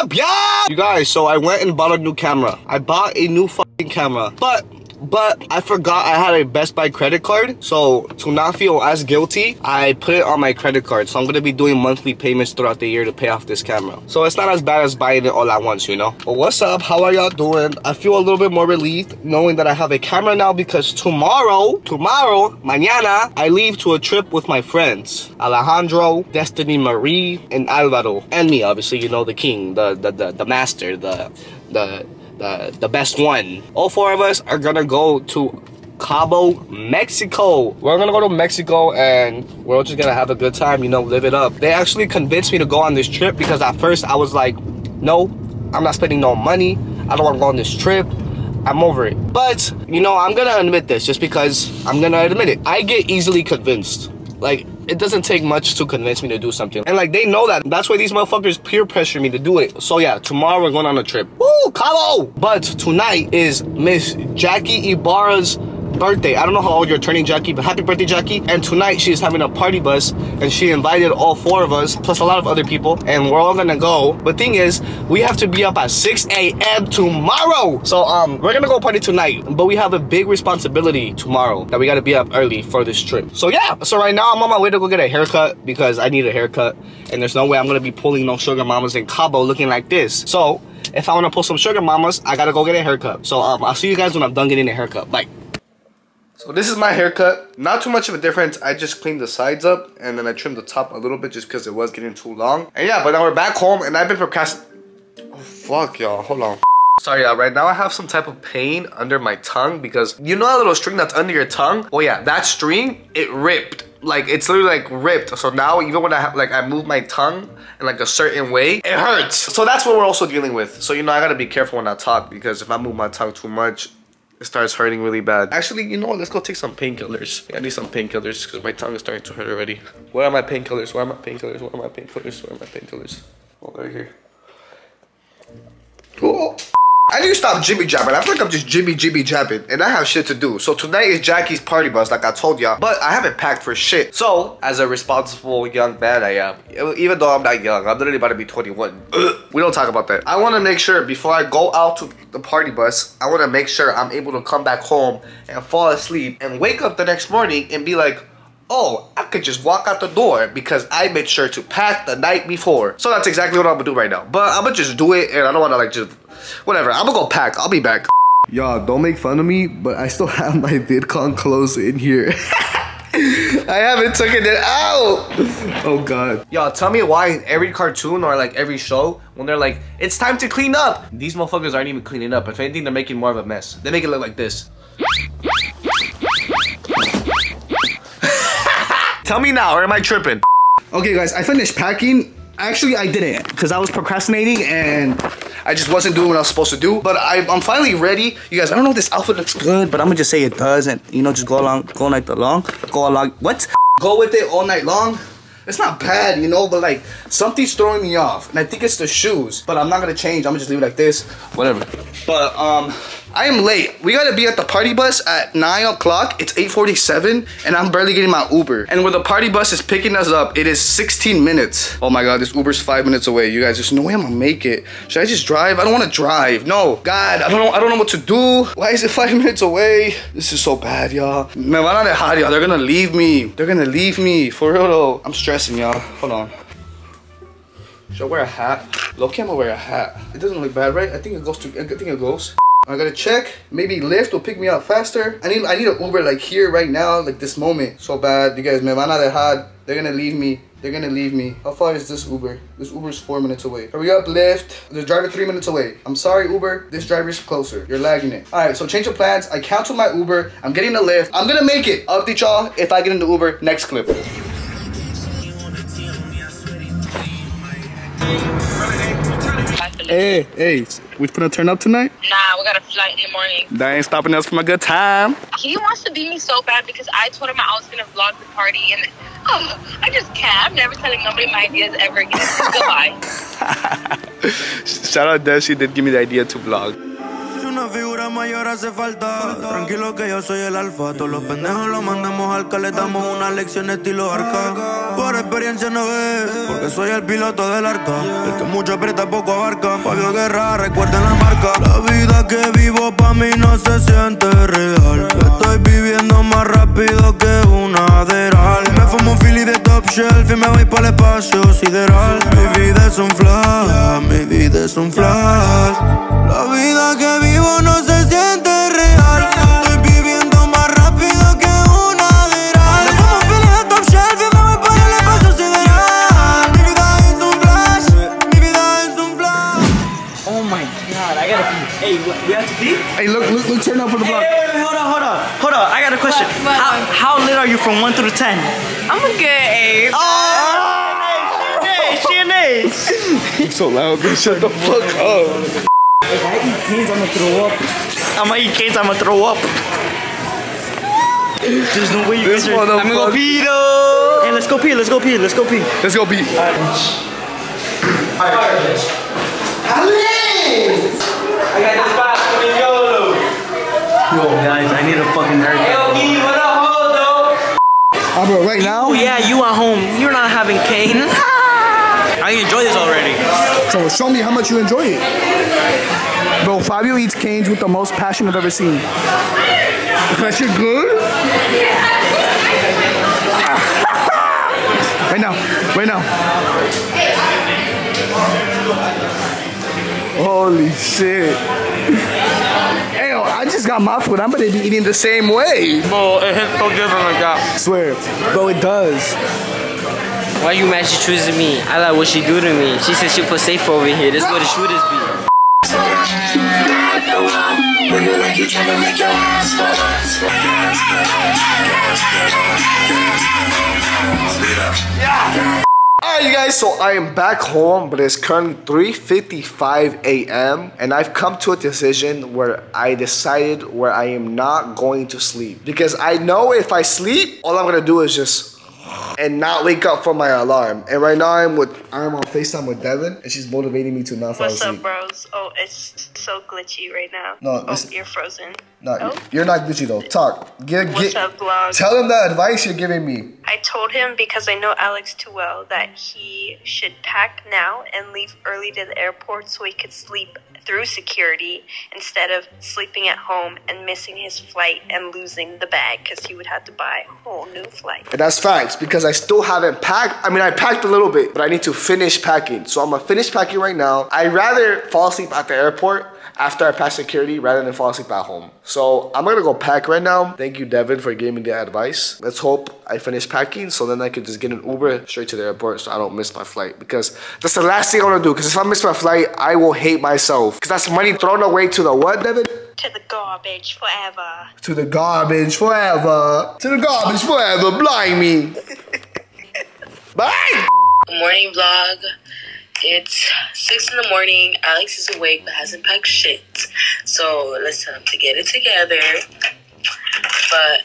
Up, y'all? You guys, so I went and bought a new camera. I bought a new fucking camera, but but I forgot I had a Best Buy credit card. So to not feel as guilty, I put it on my credit card. So I'm gonna be doing monthly payments throughout the year to pay off this camera. So it's not as bad as buying it all at once, you know? But what's up? How are y'all doing? I feel a little bit more relieved knowing that I have a camera now because tomorrow, tomorrow, mañana, I leave to a trip with my friends. Alejandro, Destiny Marie, and Alvaro. And me, obviously, you know, the king, the the the, the master, the the the, the best one. All four of us are gonna go to Cabo, Mexico. We're gonna go to Mexico and we're just gonna have a good time, you know, live it up. They actually convinced me to go on this trip because at first I was like, no, I'm not spending no money. I don't wanna go on this trip. I'm over it. But, you know, I'm gonna admit this just because I'm gonna admit it. I get easily convinced. Like, it doesn't take much to convince me to do something. And like, they know that. That's why these motherfuckers peer pressure me to do it. So yeah, tomorrow we're going on a trip. Woo, Cabo! But tonight is Miss Jackie Ibarra's birthday. I don't know how old you're turning, Jackie, but happy birthday, Jackie. And tonight she's having a party bus and she invited all four of us, plus a lot of other people, and we're all gonna go. But thing is, we have to be up at 6 a.m. tomorrow. So um, we're gonna go party tonight, but we have a big responsibility tomorrow that we gotta be up early for this trip. So yeah, so right now I'm on my way to go get a haircut because I need a haircut and there's no way I'm gonna be pulling no sugar mamas in Cabo looking like this. So if I wanna pull some sugar mamas, I gotta go get a haircut. So um, I'll see you guys when I'm done getting a haircut. Bye. So this is my haircut. Not too much of a difference. I just cleaned the sides up and then I trimmed the top a little bit just because it was getting too long. And yeah, but now we're back home and I've been procrastinating. Oh, fuck y'all. Hold on. Sorry, y'all. Right now I have some type of pain under my tongue because you know that little string that's under your tongue? Oh yeah, that string, it ripped. Like, it's literally like ripped. So now even when I have, like, I move my tongue in like a certain way, it hurts. So that's what we're also dealing with. So, you know, I gotta be careful when I talk because if I move my tongue too much, it starts hurting really bad. Actually, you know what? Let's go take some painkillers. I need some painkillers because my tongue is starting to hurt already. Where are my painkillers? Where are my painkillers? Where are my painkillers? Where are my painkillers? Oh, right here. Oh. I need to stop jibby jabbing. I feel like I'm just jibby jibby jabbing, and I have shit to do. So tonight is Jackie's party bus, like I told y'all, but I haven't packed for shit. So, as a responsible young man I am, even though I'm not young, I'm literally about to be 21. we don't talk about that. I want to make sure before I go out to the party bus, I want to make sure I'm able to come back home and fall asleep and wake up the next morning and be like, oh, I could just walk out the door because I made sure to pack the night before. So that's exactly what I'm gonna do right now. But I'm gonna just do it and I don't wanna like just, whatever. I'm gonna go pack, I'll be back. Y'all, don't make fun of me, but I still have my VidCon clothes in here. I haven't taken it out. Oh God. Y'all, tell me why every cartoon or like every show, when they're like, it's time to clean up, these motherfuckers aren't even cleaning up. If anything, they're making more of a mess. They make it look like this. Tell me now, or am I tripping? Okay, guys, I finished packing. Actually, I didn't because I was procrastinating and I just wasn't doing what I was supposed to do. But I, am finally ready. You guys, I don't know if this outfit looks good, but I'm gonna just say it does. And you know, just go along, go all night long, go along. What? Go with it all night long. It's not bad, you know, but like something's throwing me off, and I think it's the shoes. But I'm not gonna change. I'm gonna just leave it like this, whatever. But um. I am late. We gotta be at the party bus at 9 o'clock. It's 8.47 and I'm barely getting my Uber. And where the party bus is picking us up, it is 16 minutes. Oh my God, this Uber's five minutes away. You guys, there's no way I'm gonna make it. Should I just drive? I don't wanna drive. No, God, I don't know, I don't know what to do. Why is it five minutes away? This is so bad, y'all. Me van a dejar, y'all. They're gonna leave me. They're gonna leave me. For real though. I'm stressing, y'all. Hold on. Should I wear a hat? Low-key, I'm gonna wear a hat. It doesn't look bad, right? I think it goes to, I think it goes. I gotta check. Maybe Lyft will pick me up faster. I need I need an Uber like here right now, like this moment. So bad. You guys, me van a dejar. They're gonna leave me. They're gonna leave me. How far is this Uber? This Uber's four minutes away. Hurry up, Lyft. The driver three minutes away. I'm sorry, Uber. This driver's closer. You're lagging it. All right, so change of plans. I cancel my Uber. I'm getting a Lyft. I'm gonna make it. I'll update y'all if I get into Uber. Next clip. Hey, hey, we gonna turn up tonight? Nah, we got a flight in the morning. That ain't stopping us from a good time. He wants to be me so bad because I told him I was gonna vlog the party and oh, I just can't. I'm never telling nobody my ideas ever again. Goodbye. Shout out Des, she did give me the idea to vlog. La mayor hace falta. Tranquilo que yo soy el alfa. Todos los pendejos los mandamos al le damos una lección estilo arca. Por experiencia no ves, porque soy el piloto del arca. El que mucho aprieta, poco abarca. Fabio Guerra, recuerden la marca. La vida que vivo pa' mí no se siente real. Estoy viviendo más rápido que una adderal. Me fumo un Philly de top shelf y me voy para el espacio sideral. Mi vida es un flash, mi vida es un flash. La vida que vivo no se 1 through 10? I'm a good A. Oh! Hey, she an A. so loud, bitch. Shut the fuck up. If I eat Cane's, I'm gonna throw up. I'm gonna eat Cane's, I'm gonna throw up. There's no way you This guys are. I'm gonna go pee though. Hey, let's go pee, let's go pee, let's go pee. Let's go, beat. I got this box from YOLO. Yo, guys, I need a fucking haircut. Yo, Key, what up, though? Ah, Bro, right now. Oh, yeah, you at home. You're not having cane. I enjoy this already. So show me how much you enjoy it. Bro, Fabio eats Cane's with the most passion I've ever seen. That shit good? Right now, right now. Holy shit. Hey, yo, I just got my food. I'm gonna be eating the same way. Bro, it hits so different like that. Swear. Bro, it does. Why you mad she choosing me? I like what she do to me. She said she put safe over here. This is where the shooters be. Alright, you guys, so I am back home, but it's currently 3.55 a.m. And I've come to a decision where I decided where I am not going to sleep. Because I know if I sleep, all I'm gonna do is just and not wake up from my alarm. And right now I'm with I'm on FaceTime with Devin and she's motivating me to not fall What's up, asleep. bros? Oh, it's so glitchy right now. No, oh, you're frozen. No, Oh. you're not Gucci though. Talk. Get, What's get, up, vlog? Tell him the advice you're giving me. I told him because I know Alex too well that he should pack now and leave early to the airport so he could sleep through security instead of sleeping at home and missing his flight and losing the bag because he would have to buy a whole new flight. And that's facts because I still haven't packed. I mean, I packed a little bit, but I need to finish packing. So I'm gonna finish packing right now. I'd rather fall asleep at the airport after I pass security rather than fall asleep at home. So I'm gonna go pack right now. Thank you, Devin, for giving me the advice. Let's hope I finish packing so then I can just get an Uber straight to the airport so I don't miss my flight. Because that's the last thing I wanna do. Because if I miss my flight, I will hate myself. Because that's money thrown away to the what, Devin? To the garbage forever. To the garbage forever. To the garbage forever. Blind me. Bye. Good morning, vlog. It's six in the morning. Alex is awake but hasn't packed shit. So let's tell him to get it together. But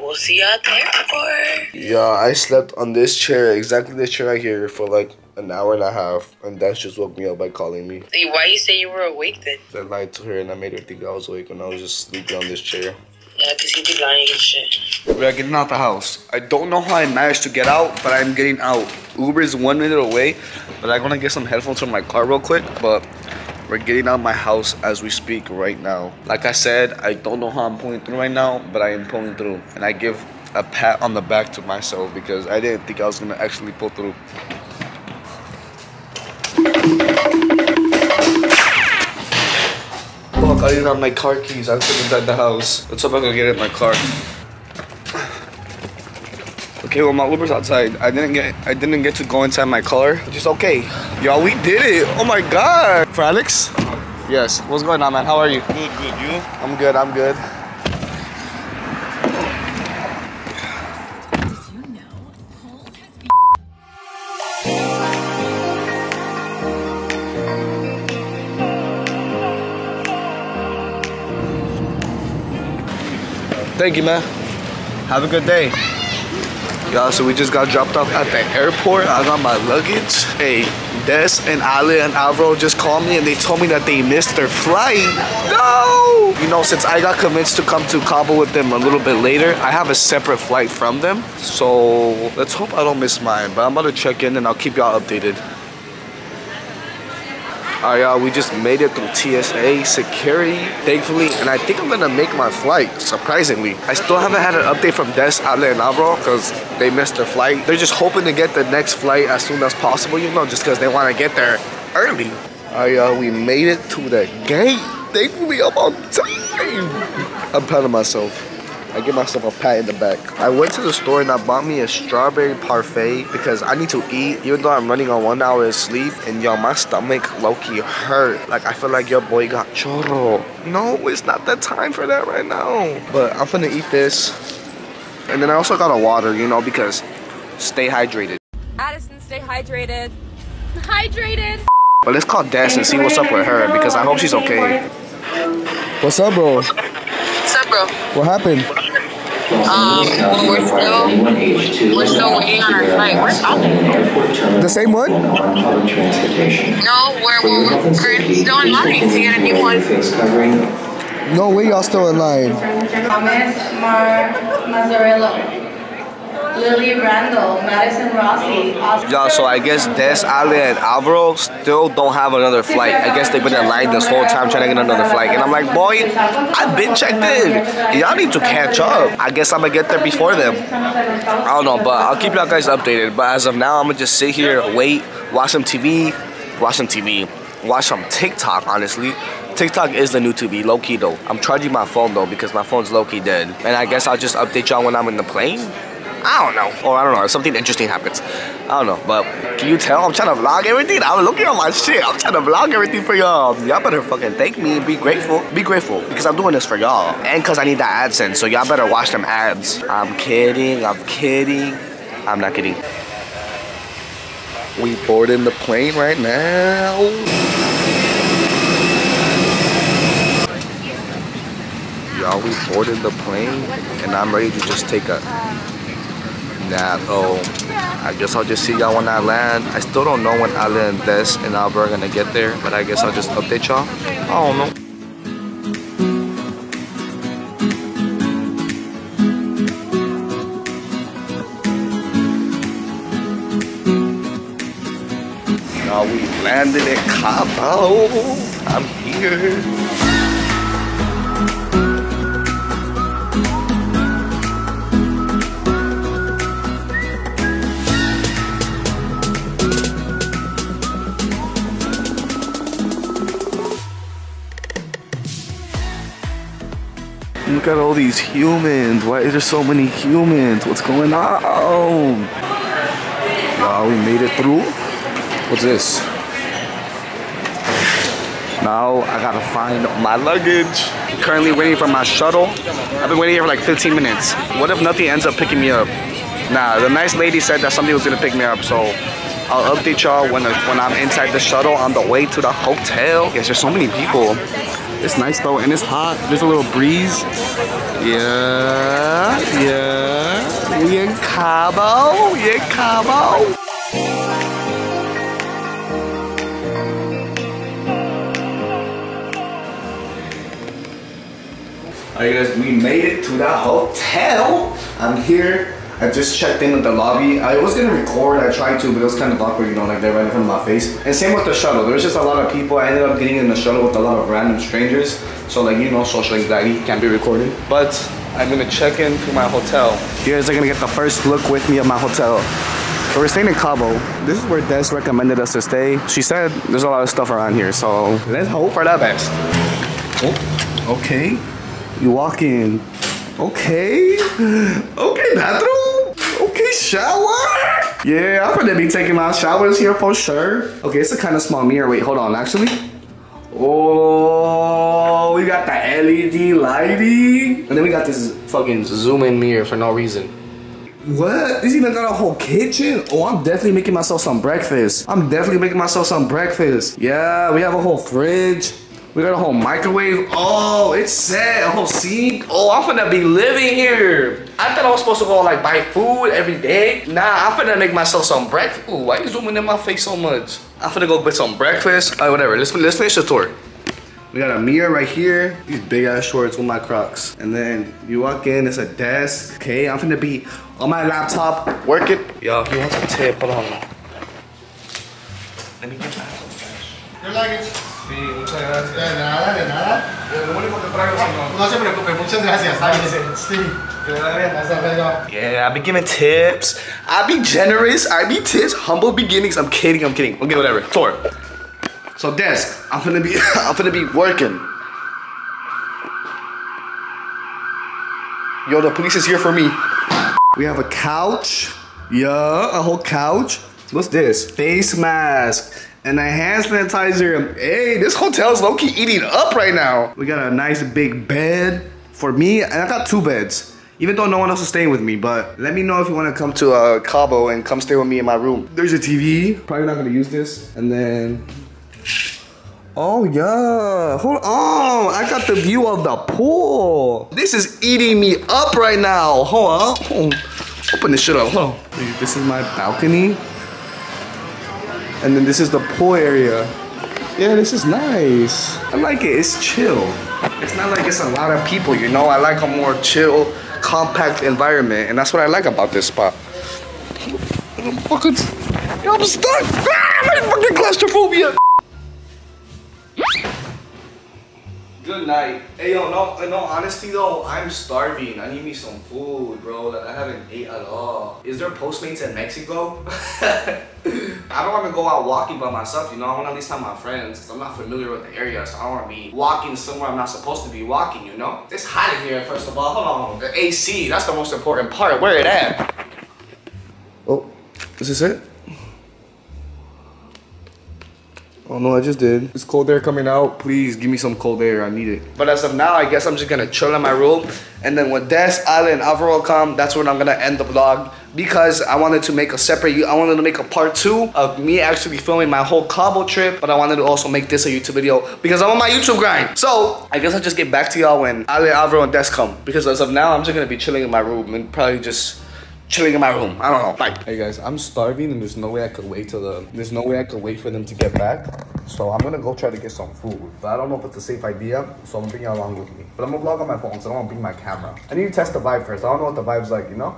we'll see you at the airport. Yeah, I slept on this chair, exactly this chair right here, for like an hour and a half, and Dash just woke me up by calling me. Why you say you were awake then? I lied to her and I made her think I was awake when I was just sleeping on this chair. Shit. We are getting out the house. I don't know how I managed to get out, but I'm getting out. Uber is one minute away, but I'm gonna get some headphones from my car real quick. But we're getting out of my house as we speak right now. Like I said, I don't know how I'm pulling through right now, but I am pulling through. And I give a pat on the back to myself because I didn't think I was gonna actually pull through. I didn't have my car keys. I put them at the house. Let's hope I can get it in my car. Okay, well my Uber's outside. I didn't get I didn't get to go inside my car, which is okay. Y'all, we did it. Oh my god. For Alex? Yes. What's going on, man? How are you? Good, good. You? I'm good. I'm good. Thank you, man. Have a good day. Y'all, so we just got dropped off at the airport. I got my luggage. Hey, Des and Ali and Alvaro just called me and they told me that they missed their flight. No! You know, since I got convinced to come to Cabo with them a little bit later, I have a separate flight from them. So let's hope I don't miss mine. But I'm about to check in and I'll keep y'all updated. Alright, y'all, we just made it through TSA security, thankfully, and I think I'm gonna make my flight, surprisingly. I still haven't had an update from Des, Ale, and Alvaro because they missed their flight. They're just hoping to get the next flight as soon as possible, you know, just because they want to get there early. Alright, y'all, we made it to the gate. Thankfully, I'm on time. I'm proud of myself. I give myself a pat in the back. I went to the store and I bought me a strawberry parfait because I need to eat even though I'm running on one hour of sleep and yo, my stomach low-key hurt. Like I feel like your boy got chorro. No, it's not the time for that right now. But I'm gonna eat this. And then I also got a water, you know, because stay hydrated. Addison, stay hydrated. Hydrated. But let's call Des and see what's up with her because I hope she's okay. What's up, bro? What's up, bro? What happened? Um, well, we're still we're still waiting on our flight. We're stopping. The same one? No, we're we're, we're still in line to get a new one. No way, y'all still in line. Thomas Mar Mazzarello. Lily Randall, Madison Rossi, so I guess Des, Ale, and Alvaro still don't have another flight. I guess they've been in line this whole time trying to get another flight. And I'm like, boy, I've been checked in. Y'all need to catch up. I guess I'm gonna get there before them. I don't know, but I'll keep y'all guys updated. But as of now, I'm gonna just sit here, wait, watch some TV, watch some TV, watch some TikTok, honestly. TikTok is the new TV, low key though. I'm charging my phone though because my phone's low key dead. And I guess I'll just update y'all when I'm in the plane. I don't know. Or I don't know. Something interesting happens. I don't know. But can you tell I'm trying to vlog everything? I'm looking at my shit. I'm trying to vlog everything for y'all. Y'all better fucking thank me and be grateful. Be grateful because I'm doing this for y'all. And because I need that AdSense. So y'all better watch them ads. I'm kidding. I'm kidding. I'm not kidding. We boarding the plane right now. Y'all, we boarded the plane and I'm ready to just take a nap. Oh, I guess I'll just see y'all when I land. I still don't know when Ale and Des and Albert are gonna get there, but I guess I'll just update y'all. I don't know. Now we landed at Cabo. I'm here. Look at all these humans. Why are there so many humans? What's going on? Wow, we made it through. What's this? Now I gotta find my luggage. Currently waiting for my shuttle. I've been waiting here for like 15 minutes. What if nothing ends up picking me up? Nah, the nice lady said that somebody was gonna pick me up, so I'll update y'all when when I'm inside the shuttle on the way to the hotel. Yes, there's so many people. It's nice though, and it's hot. There's a little breeze. Yeah, yeah. We in Cabo. We in Cabo. Alright guys, we made it to the hotel. I'm here. I just checked in with the lobby. I was gonna record, I tried to, but it was kind of awkward, you know, like they're right in front of my face. And same with the shuttle. There was just a lot of people. I ended up getting in the shuttle with a lot of random strangers. So like, you know, social anxiety can't be recorded. But I'm gonna check into my hotel. You guys are gonna get the first look with me at my hotel. So we're staying in Cabo. This is where Des recommended us to stay. She said there's a lot of stuff around here, so let's hope for the best. Oh, okay. You walk in. Okay. Okay, bathroom. Okay, shower. Yeah, I'm gonna be taking my showers here for sure. Okay, it's a kind of small mirror. Wait, hold on, actually. Oh, we got the LED lighting. And then we got this fucking zoom in mirror for no reason. What? This even got a whole kitchen? Oh, I'm definitely making myself some breakfast. I'm definitely making myself some breakfast. Yeah, we have a whole fridge. We got a whole microwave. Oh, it's set. A whole sink. Oh, I'm gonna be living here. I thought I was supposed to go like buy food every day. Nah, I'm gonna make myself some breakfast. Ooh, why you zooming in my face so much? I'm gonna go get some breakfast. Alright, whatever. Let's let's finish the tour. We got a mirror right here. These big ass shorts with my Crocs. And then you walk in, it's a desk. Okay, I'm gonna be on my laptop working. Yo, you want some tip, hold on. Let me get that. Your luggage. Sí, muchas gracias. De nada, de nada. Lo único que traigo son No se preocupe, muchas gracias. Sí. Yeah, I be giving tips. I be generous. I be tips. Humble beginnings. I'm kidding. I'm kidding. Okay, whatever. Tour. So desk. I'm gonna be. I'm gonna be working. Yo, the police is here for me. We have a couch. Yeah, a whole couch. What's this? Face mask and a hand sanitizer. Hey, this hotel's low-key eating up right now. We got a nice big bed for me, and I got two beds. Even though no one else is staying with me, but let me know if you want to come to uh, Cabo and come stay with me in my room. There's a TV. Probably not gonna use this. And then, oh yeah, hold on. I got the view of the pool. This is eating me up right now. Hold on. Open this shit up. Hold on. This is my balcony. And then this is the pool area. Yeah, this is nice. I like it. It's chill. It's not like it's a lot of people, you know? I like a more chill, compact environment. And that's what I like about this spot. I'm fucking... I'm stuck! Ah, my fucking claustrophobia! Good night. Hey, yo, no, uh, in all honesty though, I'm starving. I need me some food, bro. Like, I haven't ate at all. Is there Postmates in Mexico? I don't want to go out walking by myself, you know? I want to at least have my friends. Cause I'm not familiar with the area, so I don't want to be walking somewhere I'm not supposed to be walking, you know? It's hot in here, first of all. Hold on. The AC, that's the most important part. Where it at? Oh, is this it? Oh no, I just did. It's cold air coming out. Please give me some cold air. I need it. But as of now, I guess I'm just gonna chill in my room. And then when Des, Ale, and Alvaro come, that's when I'm gonna end the vlog. Because I wanted to make a separate, I wanted to make a part two of me actually filming my whole Cabo trip. But I wanted to also make this a YouTube video because I'm on my YouTube grind. So I guess I'll just get back to y'all when Ale, Alvaro, and Des come. Because as of now, I'm just gonna be chilling in my room and probably just chilling in my room. I don't know. Bye. Hey guys, I'm starving and there's no way I could wait till the there's no way I could wait for them to get back. So I'm gonna go try to get some food. But I don't know if it's a safe idea, so I'm gonna bring you along with me. But I'm gonna vlog on my phone, so I don't wanna bring my camera. I need to test the vibe first. I don't know what the vibe's like, you know?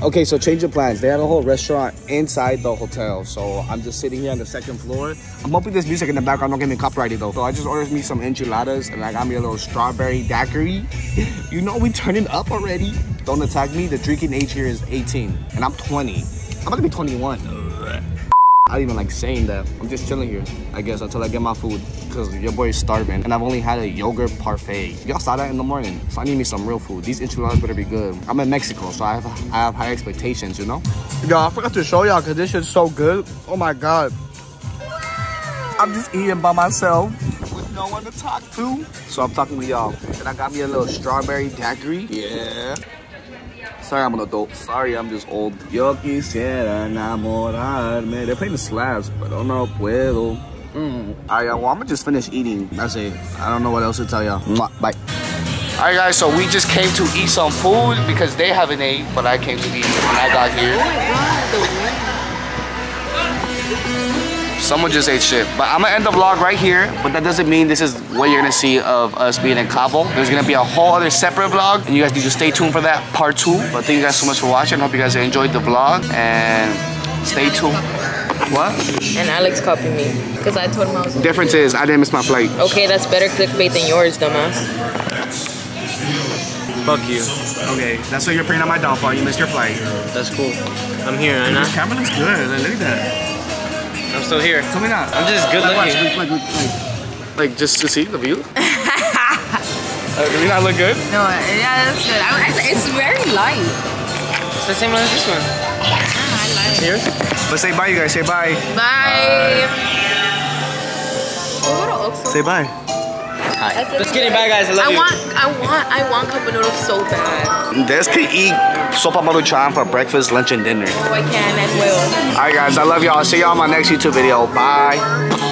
Okay, so change of plans. They had a whole restaurant inside the hotel. So I'm just sitting here on the second floor. I'm hoping this music in the background don't get me copyrighted though. So I just ordered me some enchiladas and I got me a little strawberry daiquiri. you know we turning up already. Don't attack me. The drinking age here is 18 and I'm 20. I'm about to be 21. I don't even like saying that. I'm just chilling here, I guess, until I get my food. Because your boy is starving. And I've only had a yogurt parfait. Y'all saw that in the morning. So I need me some real food. These enchiladas better be good. I'm in Mexico, so I have, I have high expectations, you know? Yo, I forgot to show y'all because this shit's so good. Oh my God. I'm just eating by myself with no one to talk to. So I'm talking to y'all. And I got me a little strawberry daiquiri. Yeah. Sorry, I'm an adult. Sorry, I'm just old. Yo quisiera enamorarme. They're playing the slabs, but oh no puedo. Mm. Alright, well, I'm gonna just finish eating. That's it. I don't know what else to tell y'all. Bye. Alright, guys, so we just came to eat some food because they haven't ate, but I came to eat when I got here. Someone just ate shit. But I'm gonna end the vlog right here, but that doesn't mean this is what you're gonna see of us being in Cabo. There's gonna be a whole other separate vlog, and you guys need to stay tuned for that, part two. But thank you guys so much for watching. I hope you guys enjoyed the vlog, and stay tuned. What? And Alex copied me because I told him I was. Difference is, I didn't miss my flight. Okay, that's better clickbait than yours, dumbass. Fuck you. Okay, that's what you're putting on my downfall. You missed your flight. That's cool. I'm here, right now. This camera looks good. Look at that. I'm still here. Tell me not. I'm just good Like, watch, looking. Like, like, like, like, just to see the view? uh, do we not look good? No, yeah, that's good. I, I, it's very light. It's the same as this one. I like Yours? But say bye, you guys. Say bye. Bye. Say bye. Hi. Let's get it back, guys. I love I you. want, I want, I want cup of noodles so bad. This could eat sopa maruchan for breakfast, lunch, and dinner. Oh, I can and will. Alright guys, I love y'all. I'll see y'all on my next YouTube video. Bye.